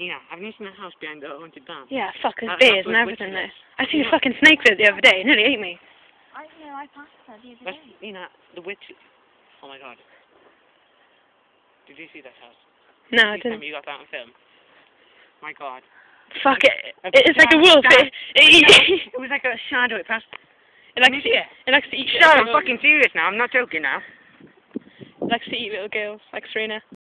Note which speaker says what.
Speaker 1: Yeah, I've never seen a house behind the haunted barn.
Speaker 2: Yeah, fuck, there's
Speaker 1: That-
Speaker 2: bears and everything there. I seen a fucking snake there the other day. It nearly ate me.
Speaker 3: I you know I passed her the other
Speaker 1: That's,
Speaker 3: day.
Speaker 1: you know, the witch. Oh my god. Did you see that house?
Speaker 2: No, I didn't.
Speaker 1: you got that on film? My god.
Speaker 2: Fuck it. It's like a wolf.
Speaker 1: It,
Speaker 2: It,
Speaker 1: It was like a shadow. It passed.
Speaker 2: it likes to eat.
Speaker 1: see it?
Speaker 2: It likes to eat.
Speaker 1: Shut up, I'm fucking serious now. I'm not joking now.
Speaker 2: It likes to eat little girls, like Serena.